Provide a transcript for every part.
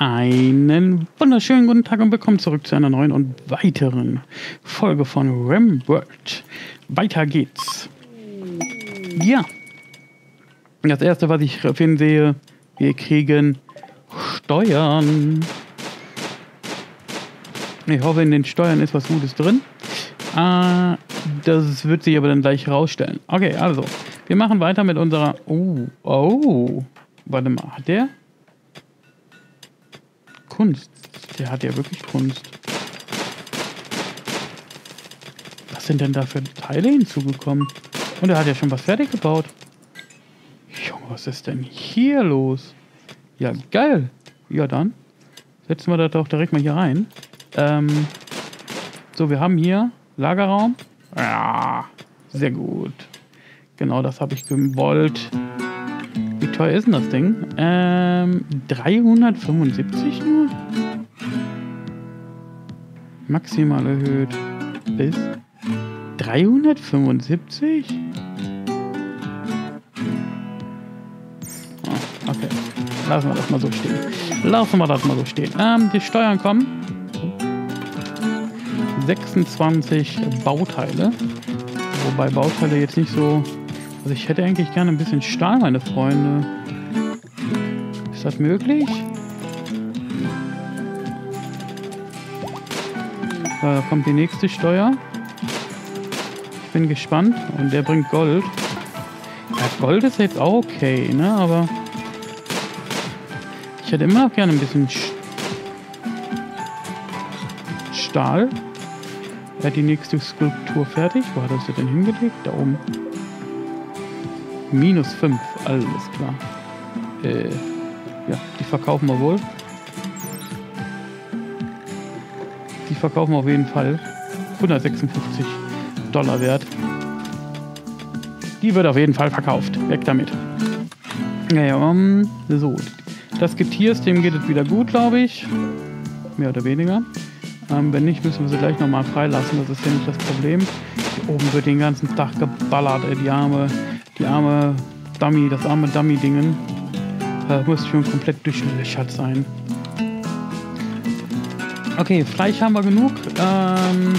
Einen wunderschönen guten Tag und willkommen zurück zu einer neuen und weiteren Folge von Ram World. Weiter geht's. Ja. Das erste, was ich auf jeden sehe, wir kriegen Steuern. Ich hoffe, in den Steuern ist was Gutes drin. Äh, das wird sich aber dann gleich rausstellen. Okay, also, wir machen weiter mit unserer... Oh, oh. Warte mal, hat der... Kunst. Der hat ja wirklich Kunst. Was sind denn da für Teile hinzugekommen? Und er hat ja schon was fertig gebaut. Junge, was ist denn hier los? Ja, geil. Ja, dann setzen wir das doch direkt mal hier rein. Ähm, so, wir haben hier Lagerraum. Ja, sehr gut. Genau das habe ich gewollt. Teuer ist denn das Ding? Ähm, 375 nur? Maximal erhöht. Bis 375? Oh, okay. Lassen wir das mal so stehen. Lassen wir das mal so stehen. Ähm, die Steuern kommen. 26 Bauteile. Wobei Bauteile jetzt nicht so also ich hätte eigentlich gerne ein bisschen Stahl, meine Freunde. Ist das möglich? Da kommt die nächste Steuer. Ich bin gespannt. Und der bringt Gold. Ja, Gold ist jetzt auch okay, ne? Aber ich hätte immer noch gerne ein bisschen Stahl. Er hat die nächste Skulptur fertig. Wo hat er sie denn hingelegt? Da oben. Minus 5, alles klar. Äh, ja, die verkaufen wir wohl. Die verkaufen wir auf jeden Fall. 156 Dollar wert. Die wird auf jeden Fall verkauft. Weg damit. Naja, um, so. Das Getier, dem geht es wieder gut, glaube ich. Mehr oder weniger. Ähm, wenn nicht, müssen wir sie gleich nochmal freilassen. Das ist ja nicht das Problem. Hier oben wird den ganzen Tag geballert, ey, die arme die arme Dummy, das arme Dummy-Dingen äh, muss schon komplett durchlöchert sein. Okay, Fleisch haben wir genug. Ähm,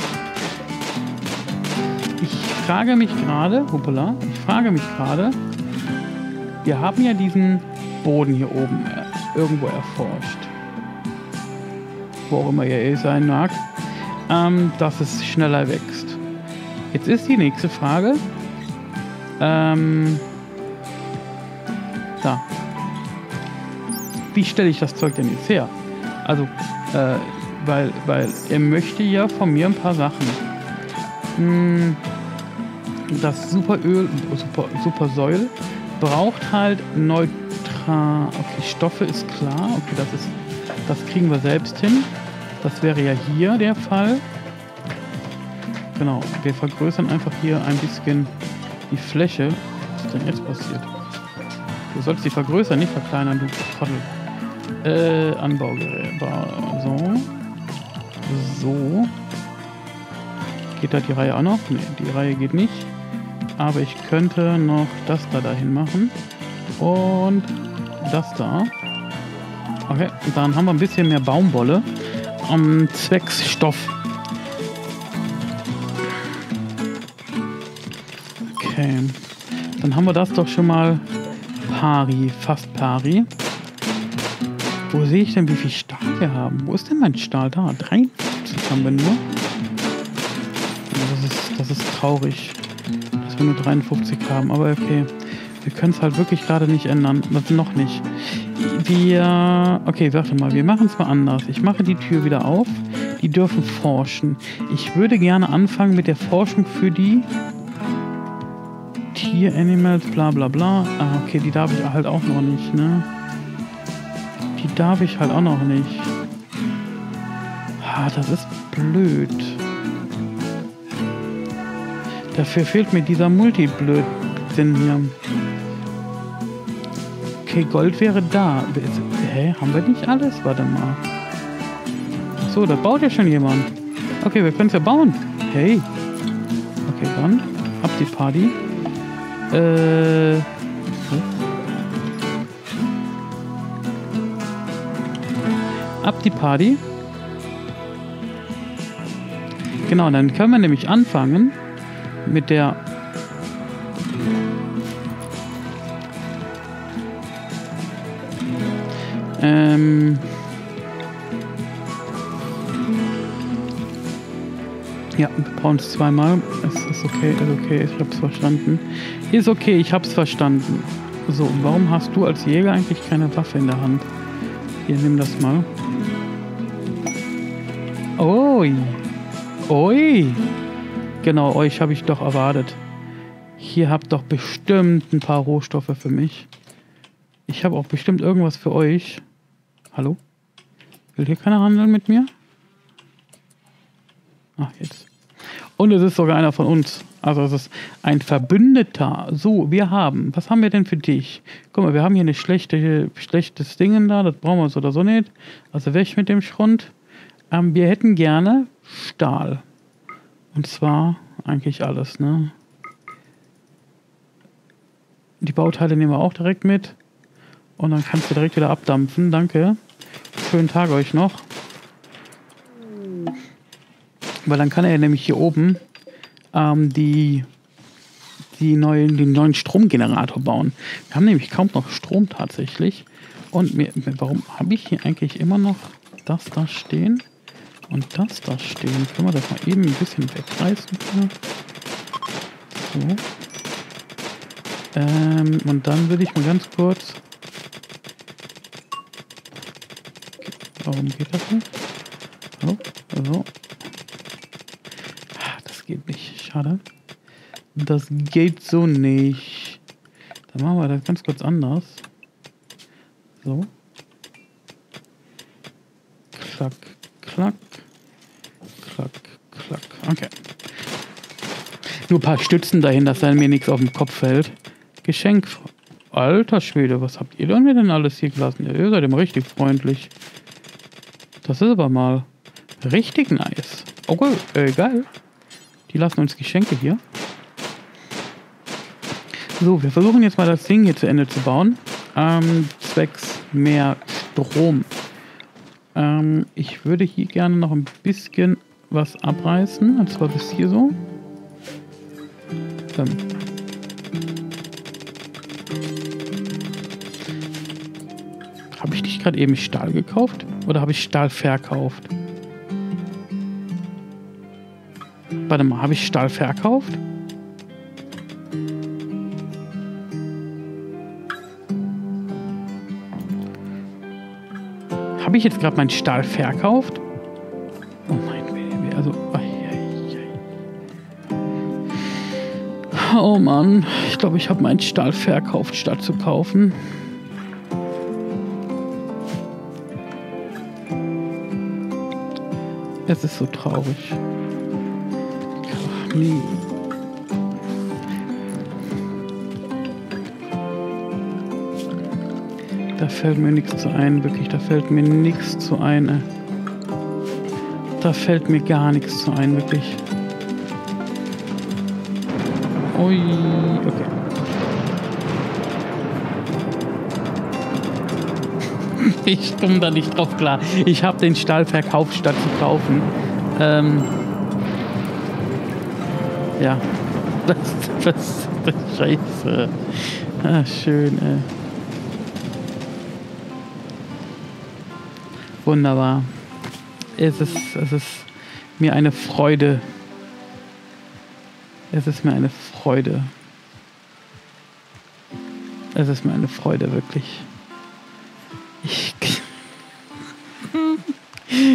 ich frage mich gerade, hoppala, ich frage mich gerade, wir haben ja diesen Boden hier oben irgendwo erforscht. Wo auch immer er sein mag, ähm, dass es schneller wächst. Jetzt ist die nächste Frage, ähm. Da. Wie stelle ich das Zeug denn jetzt her? Also, äh, weil, weil er möchte ja von mir ein paar Sachen. Hm, das Superöl, Super, Supersäul braucht halt neutral. Okay, Stoffe ist klar. Okay, das ist, das kriegen wir selbst hin. Das wäre ja hier der Fall. Genau, wir vergrößern einfach hier ein bisschen die Fläche. Was ist denn jetzt passiert? Du sollst die vergrößern, nicht verkleinern, du Trottel. Äh, Anbaugerät. So. So. Geht da die Reihe auch noch? Ne, die Reihe geht nicht. Aber ich könnte noch das da dahin machen. Und das da. Okay, dann haben wir ein bisschen mehr Baumwolle. Um, zwecks Okay. Dann haben wir das doch schon mal pari, fast pari. Wo sehe ich denn, wie viel Stahl wir haben? Wo ist denn mein Stahl da? 53 haben wir nur. Das ist, das ist traurig, dass wir nur 53 haben. Aber okay, wir können es halt wirklich gerade nicht ändern. Das noch nicht. Wir... Okay, warte mal. Wir machen es mal anders. Ich mache die Tür wieder auf. Die dürfen forschen. Ich würde gerne anfangen mit der Forschung für die Tier Animals, bla bla bla. Ah, okay, die darf ich halt auch noch nicht, ne? Die darf ich halt auch noch nicht. Ah, das ist blöd. Dafür fehlt mir dieser Multi-Blödsinn hier. Okay, Gold wäre da. Hä, haben wir nicht alles? Warte mal. So, da baut ja schon jemand. Okay, wir können es ja bauen. Hey. Okay, dann ab die Party. Äh. ab die Party. Genau, dann können wir nämlich anfangen mit der ähm Ja, wir brauchen es zweimal. Es ist okay, ist okay, ich hab's verstanden. Ist okay, ich hab's verstanden. So, warum hast du als Jäger eigentlich keine Waffe in der Hand? Hier, nimm das mal. Oi. Oi. Genau, euch habe ich doch erwartet. Hier habt doch bestimmt ein paar Rohstoffe für mich. Ich habe auch bestimmt irgendwas für euch. Hallo? Will hier keiner handeln mit mir? Ach, jetzt. Und es ist sogar einer von uns. Also es ist ein Verbündeter. So, wir haben. Was haben wir denn für dich? Guck mal, wir haben hier eine schlechte, schlechtes Ding da. Das brauchen wir so oder so nicht. Also weg mit dem Schrund. Ähm, wir hätten gerne Stahl. Und zwar eigentlich alles, ne? Die Bauteile nehmen wir auch direkt mit. Und dann kannst du direkt wieder abdampfen. Danke. Schönen Tag euch noch. Weil dann kann er nämlich hier oben ähm, die, die neuen, den neuen Stromgenerator bauen. Wir haben nämlich kaum noch Strom tatsächlich. Und mir, warum habe ich hier eigentlich immer noch das da stehen und das da stehen? Können wir das mal eben ein bisschen wegreißen? So. Ähm, und dann würde ich mal ganz kurz. Warum geht das nicht? So, so geht nicht. Schade. Das geht so nicht. Dann machen wir das ganz kurz anders. So. Klack, klack. Klack, klack. Okay. Nur ein paar Stützen dahin, dass dann mir nichts auf den Kopf fällt. Geschenk. Alter Schwede, was habt ihr denn alles hier gelassen? ihr seid immer richtig freundlich. Das ist aber mal richtig nice. Okay, äh, geil. Die lassen uns Geschenke hier. So, wir versuchen jetzt mal das Ding hier zu Ende zu bauen. Ähm, zwecks mehr Strom. Ähm, ich würde hier gerne noch ein bisschen was abreißen. Und zwar bis hier so. Ähm. Habe ich nicht gerade eben Stahl gekauft? Oder habe ich Stahl verkauft? Warte mal, habe ich Stahl verkauft? Habe ich jetzt gerade meinen Stahl verkauft? Oh mein Baby, also... Oh Mann, ich glaube, ich habe meinen Stahl verkauft, statt zu kaufen. Es ist so traurig. Nee. Da fällt mir nichts zu ein, wirklich. Da fällt mir nichts zu ein. Da fällt mir gar nichts zu ein, wirklich. Ui, okay. Ich komme da nicht drauf klar. Ich habe den Stall verkauft, statt zu kaufen. Ähm, ja. Das, das, das scheiße. Ah, schön, ey. Wunderbar. Es ist, es ist mir eine Freude. Es ist mir eine Freude. Es ist mir eine Freude, wirklich.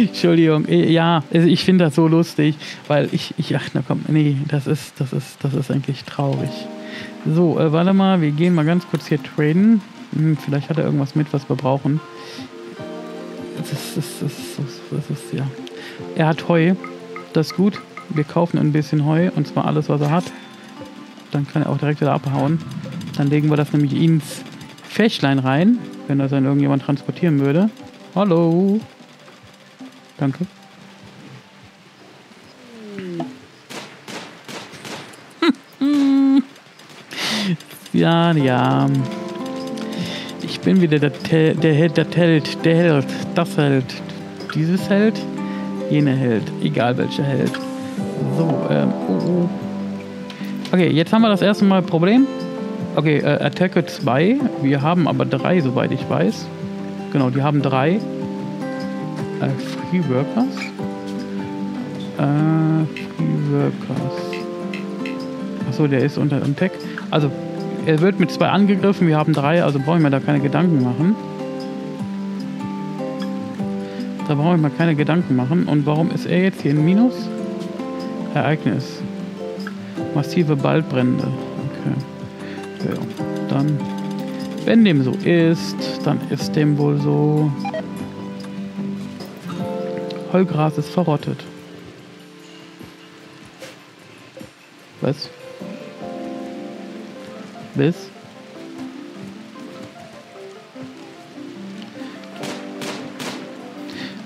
Entschuldigung, äh, ja, also ich finde das so lustig, weil ich, ich, ach, na komm, nee, das ist, das ist, das ist eigentlich traurig. So, äh, warte mal, wir gehen mal ganz kurz hier traden. Hm, vielleicht hat er irgendwas mit, was wir brauchen. Das ist, das ist, das ist, ja. Er hat Heu, das ist gut. Wir kaufen ein bisschen Heu und zwar alles, was er hat. Dann kann er auch direkt wieder abhauen. Dann legen wir das nämlich ins Fächlein rein, wenn das dann irgendjemand transportieren würde. Hallo. Danke. ja, ja. Ich bin wieder der, der, der, der Held, der Held, das Held, dieses hält, jene hält. Egal welche hält. So, ähm, oh, oh. Okay, jetzt haben wir das erste Mal Problem. Okay, äh, Attacke 2. Wir haben aber drei, soweit ich weiß. Genau, die haben drei. Äh, Free Workers. Äh, Free Workers. Achso, der ist unter Attack. Also, er wird mit zwei angegriffen. Wir haben drei, also brauche ich mir da keine Gedanken machen. Da brauche ich mir keine Gedanken machen. Und warum ist er jetzt hier in Minus? Ereignis. Massive Waldbrände. Okay. Ja, dann, wenn dem so ist, dann ist dem wohl so. Heugras ist verrottet. Was? Bis?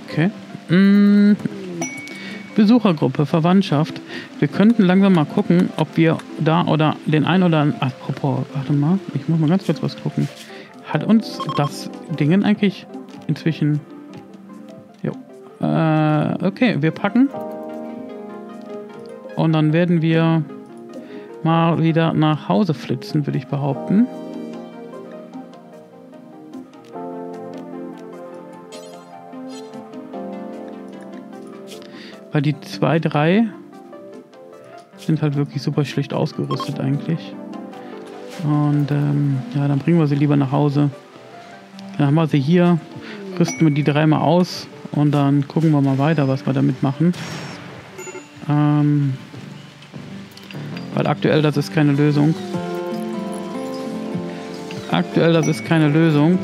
Okay. Mmh. Besuchergruppe, Verwandtschaft. Wir könnten langsam mal gucken, ob wir da oder den einen oder anderen. Apropos, warte mal, ich muss mal ganz kurz was gucken. Hat uns das Ding eigentlich inzwischen. Jo. Äh, okay, wir packen. Und dann werden wir mal wieder nach Hause flitzen, würde ich behaupten. Weil die zwei, drei sind halt wirklich super schlecht ausgerüstet eigentlich. Und ähm, ja, dann bringen wir sie lieber nach Hause. Dann haben wir sie hier, rüsten wir die dreimal aus und dann gucken wir mal weiter, was wir damit machen. Ähm, weil aktuell das ist keine Lösung. Aktuell das ist keine Lösung.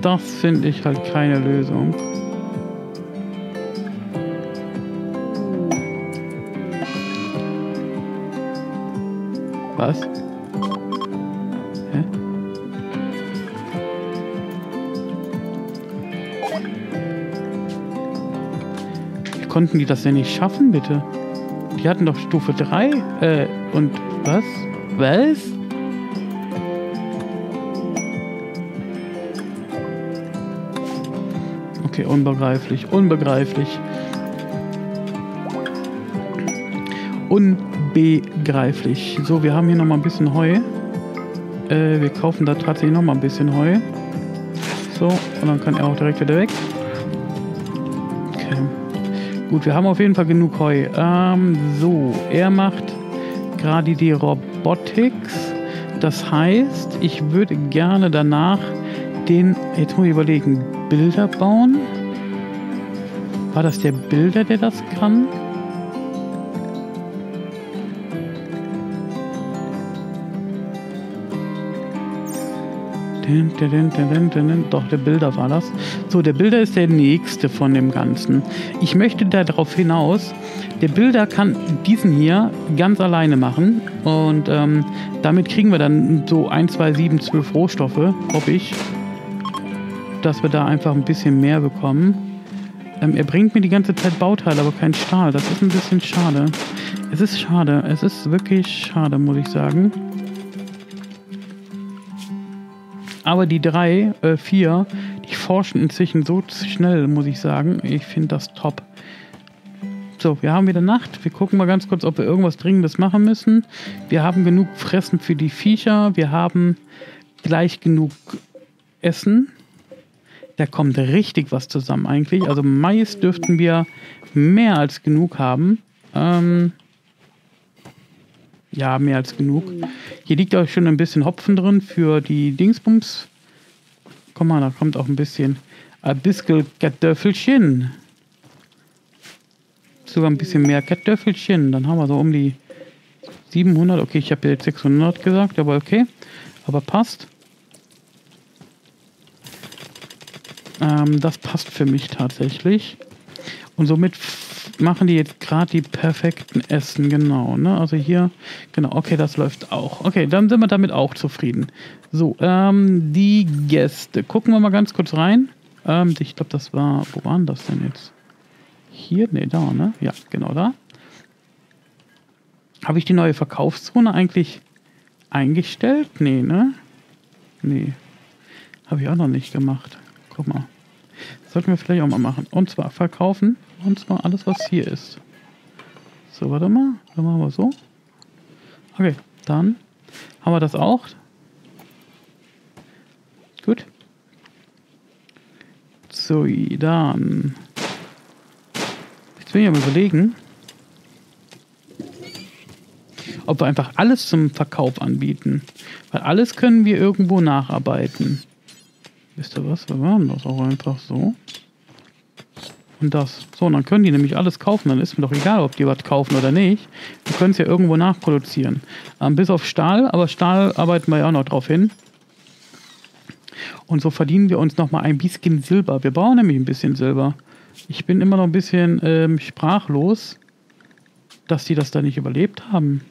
das finde ich halt keine Lösung. Was? Konnten die das denn nicht schaffen, bitte? Die hatten doch Stufe 3. Äh, und was? Was? Okay, unbegreiflich, unbegreiflich. Unbegreiflich. So, wir haben hier nochmal ein bisschen Heu. Äh, wir kaufen da tatsächlich nochmal ein bisschen Heu. So, und dann kann er auch direkt wieder weg. Gut, wir haben auf jeden Fall genug Heu. Ähm, so, er macht gerade die Robotics. Das heißt, ich würde gerne danach den, jetzt muss ich überlegen, Bilder bauen? War das der Bilder, der das kann? Doch, der Bilder war das. So, der Bilder ist der nächste von dem Ganzen. Ich möchte darauf hinaus, der Bilder kann diesen hier ganz alleine machen. Und ähm, damit kriegen wir dann so 1, 2, 7, 12 Rohstoffe, hoffe ich dass wir da einfach ein bisschen mehr bekommen. Ähm, er bringt mir die ganze Zeit Bauteile, aber kein Stahl. Das ist ein bisschen schade. Es ist schade. Es ist wirklich schade, muss ich sagen. Aber die drei, äh, vier, die forschen inzwischen so schnell, muss ich sagen. Ich finde das top. So, wir haben wieder Nacht. Wir gucken mal ganz kurz, ob wir irgendwas Dringendes machen müssen. Wir haben genug Fressen für die Viecher. Wir haben gleich genug Essen. Da kommt richtig was zusammen eigentlich. Also Mais dürften wir mehr als genug haben. Ähm ja, mehr als genug. Hier liegt auch schon ein bisschen Hopfen drin für die Dingsbums. Komm mal, da kommt auch ein bisschen ein bisschen Kartoffelchen. Sogar ein bisschen mehr Kartoffelchen. Dann haben wir so um die 700. Okay, ich habe jetzt 600 gesagt, aber okay. Aber passt. Ähm, das passt für mich tatsächlich. Und somit machen die jetzt gerade die perfekten Essen, genau. Ne? Also hier, genau, okay, das läuft auch. Okay, dann sind wir damit auch zufrieden. So, ähm, die Gäste. Gucken wir mal ganz kurz rein. Ähm, ich glaube, das war, wo waren das denn jetzt? Hier, ne, da, ne? Ja, genau da. Habe ich die neue Verkaufszone eigentlich eingestellt? Nee, ne? Nee. Habe ich auch noch nicht gemacht. Guck mal. sollten wir vielleicht auch mal machen. Und zwar verkaufen. Und zwar alles, was hier ist. So, warte mal. Dann machen wir so. Okay, dann haben wir das auch. Gut. So, dann. Jetzt will ich mal überlegen, ob wir einfach alles zum Verkauf anbieten. Weil alles können wir irgendwo nacharbeiten. Wisst ihr was? Wir machen das auch einfach so. Und das. So, und dann können die nämlich alles kaufen. Dann ist mir doch egal, ob die was kaufen oder nicht. Wir können es ja irgendwo nachproduzieren. Ähm, bis auf Stahl, aber Stahl arbeiten wir ja auch noch drauf hin. Und so verdienen wir uns nochmal ein bisschen Silber. Wir brauchen nämlich ein bisschen Silber. Ich bin immer noch ein bisschen ähm, sprachlos, dass die das da nicht überlebt haben.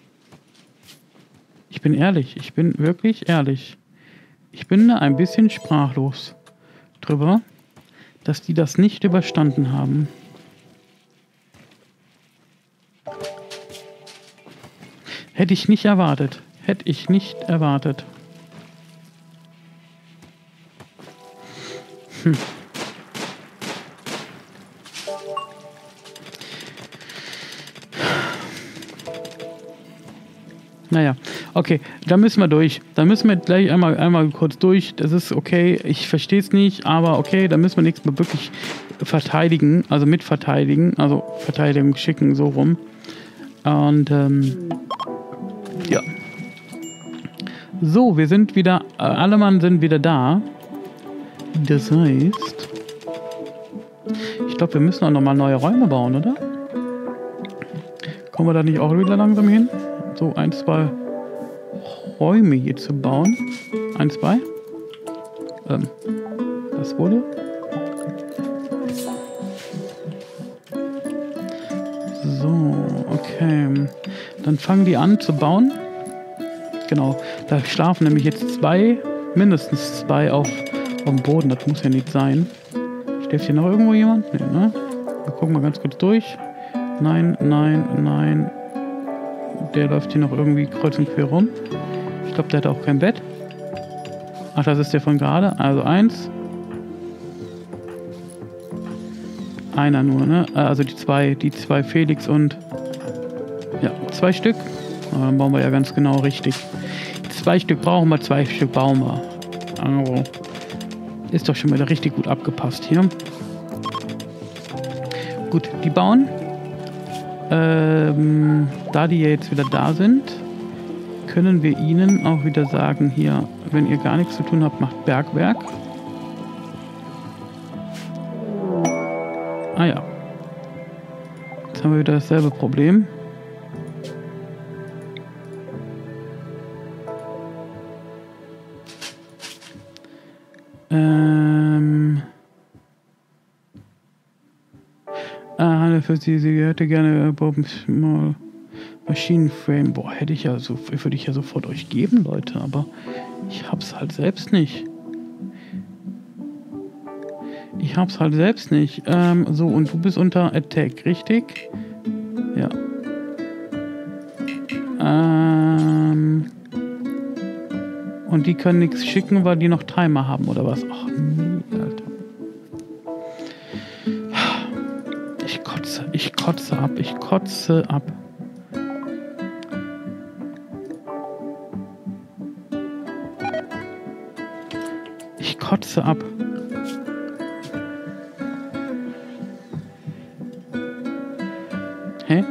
Ich bin ehrlich, ich bin wirklich ehrlich. Ich bin da ein bisschen sprachlos drüber, dass die das nicht überstanden haben. Hätte ich nicht erwartet. Hätte ich nicht erwartet. Hm. Naja, okay, da müssen wir durch. Da müssen wir gleich einmal, einmal kurz durch. Das ist okay, ich verstehe es nicht, aber okay, da müssen wir nichts mehr wirklich verteidigen, also mitverteidigen, also Verteidigung schicken, so rum. Und ähm, ja. So, wir sind wieder, äh, alle Mann sind wieder da. Das heißt, ich glaube, wir müssen auch nochmal neue Räume bauen, oder? Kommen wir da nicht auch wieder langsam hin? So, ein, zwei Räume hier zu bauen. Ein, zwei. Ähm, was wurde? So, okay. Dann fangen die an zu bauen. Genau, da schlafen nämlich jetzt zwei, mindestens zwei auf, auf dem Boden. Das muss ja nicht sein. Steht hier noch irgendwo jemand? Nee, ne? Wir gucken mal ganz kurz durch. Nein, nein, nein, der läuft hier noch irgendwie kreuz und quer rum. Ich glaube, der hat auch kein Bett. Ach, das ist der von gerade. Also eins. Einer nur, ne? Äh, also die zwei, die zwei Felix und ja, zwei Stück. Dann bauen wir ja ganz genau richtig. Zwei Stück brauchen wir, zwei Stück bauen wir. Also ist doch schon wieder richtig gut abgepasst hier. Gut, die bauen. Ähm, da die jetzt wieder da sind, können wir ihnen auch wieder sagen, hier, wenn ihr gar nichts zu tun habt, macht Bergwerk. Ah ja. Jetzt haben wir wieder dasselbe Problem. Ähm... Ah, für sie, sie hätte gerne mal Maschinenframe. Boah, hätte ich ja so, würde ich ja sofort euch geben, Leute, aber ich hab's halt selbst nicht. Ich hab's halt selbst nicht. Ähm, so, und du bist unter Attack, richtig? Ja. Ähm. Und die können nichts schicken, weil die noch Timer haben, oder was? Ach, nee, kotze ab, ich kotze ab. Ich kotze ab. Hä?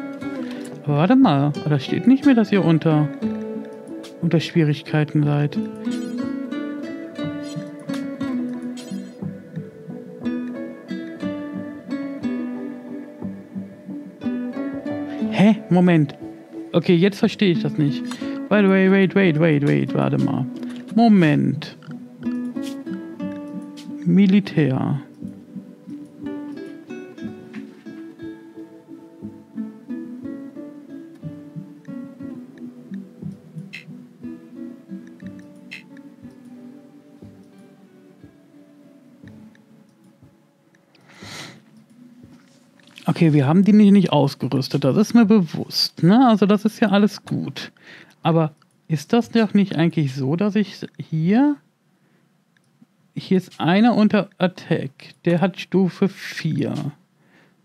Aber warte mal, da steht nicht mehr, dass ihr unter, unter Schwierigkeiten seid. Moment. Okay, jetzt verstehe ich das nicht. Wait, wait, wait, wait, wait, wait, warte mal. Moment. Militär. Okay, wir haben die nicht ausgerüstet, das ist mir bewusst. Ne? Also das ist ja alles gut. Aber Ist das doch nicht eigentlich so, dass ich hier... Hier ist einer unter Attack. Der hat Stufe 4.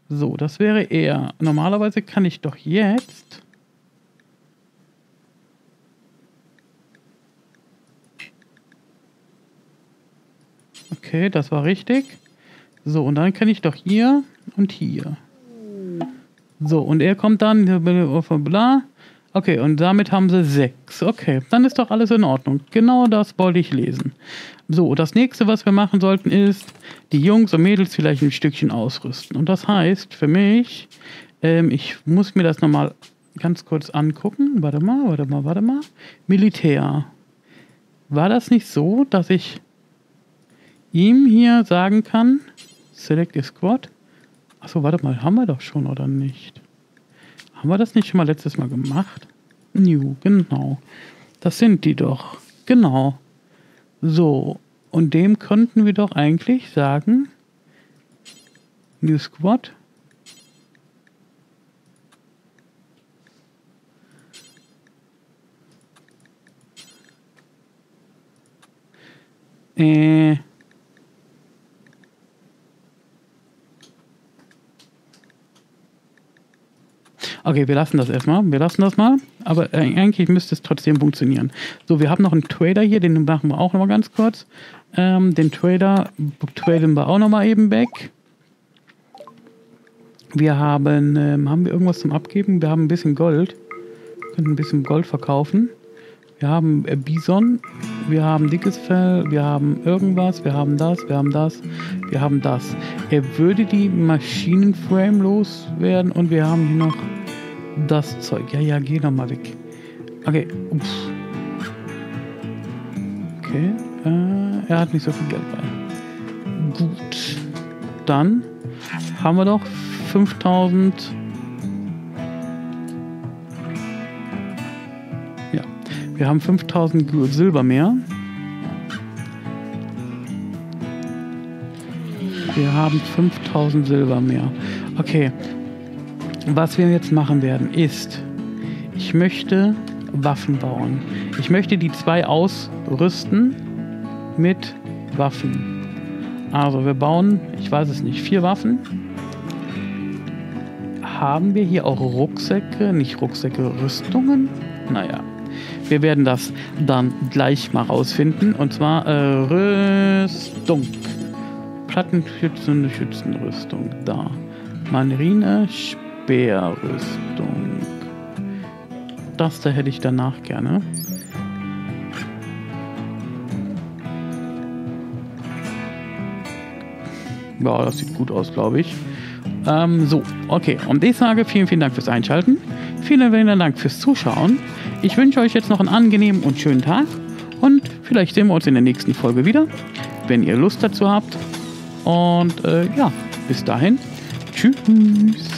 So, das wäre er. Normalerweise kann ich doch jetzt... Okay, das war richtig. So, und dann kann ich doch hier und hier. So, und er kommt dann, bla. Okay, und damit haben sie sechs. Okay, dann ist doch alles in Ordnung. Genau das wollte ich lesen. So, das nächste, was wir machen sollten, ist, die Jungs und Mädels vielleicht ein Stückchen ausrüsten. Und das heißt für mich, ähm, ich muss mir das nochmal ganz kurz angucken. Warte mal, warte mal, warte mal. Militär. War das nicht so, dass ich ihm hier sagen kann, Select Squad? Achso, warte mal, haben wir doch schon oder nicht? Haben wir das nicht schon mal letztes Mal gemacht? New, genau. Das sind die doch. Genau. So, und dem könnten wir doch eigentlich sagen, New Squad. Äh, Okay, wir lassen das erstmal. Wir lassen das mal. Aber äh, eigentlich müsste es trotzdem funktionieren. So, wir haben noch einen Trader hier, den machen wir auch nochmal ganz kurz. Ähm, den Trader traden wir auch nochmal eben weg. Wir haben, ähm, haben wir irgendwas zum Abgeben? Wir haben ein bisschen Gold. Wir können ein bisschen Gold verkaufen. Wir haben äh, Bison, wir haben dickes Fell, wir haben irgendwas, wir haben das, wir haben das, wir haben das. Er würde die Maschinenframe loswerden und wir haben hier noch das Zeug. Ja, ja, geh doch mal weg. Okay. Ups. Okay. Äh, er hat nicht so viel Geld bei. Gut. Dann haben wir doch 5000. Ja. Wir haben 5000 Silber mehr. Wir haben 5000 Silber mehr. Okay, was wir jetzt machen werden, ist, ich möchte Waffen bauen. Ich möchte die zwei ausrüsten mit Waffen. Also wir bauen, ich weiß es nicht, vier Waffen. Haben wir hier auch Rucksäcke, nicht Rucksäcke, Rüstungen? Naja, wir werden das dann gleich mal rausfinden. Und zwar äh, Rüstung. Plattenschützen, Schützenrüstung. Da. Marine, Speerrüstung. Das da hätte ich danach gerne. Ja, das sieht gut aus, glaube ich. Ähm, so, okay. Und ich sage vielen, vielen Dank fürs Einschalten. Vielen, vielen Dank fürs Zuschauen. Ich wünsche euch jetzt noch einen angenehmen und schönen Tag. Und vielleicht sehen wir uns in der nächsten Folge wieder, wenn ihr Lust dazu habt. Und äh, ja, bis dahin. Tschüss.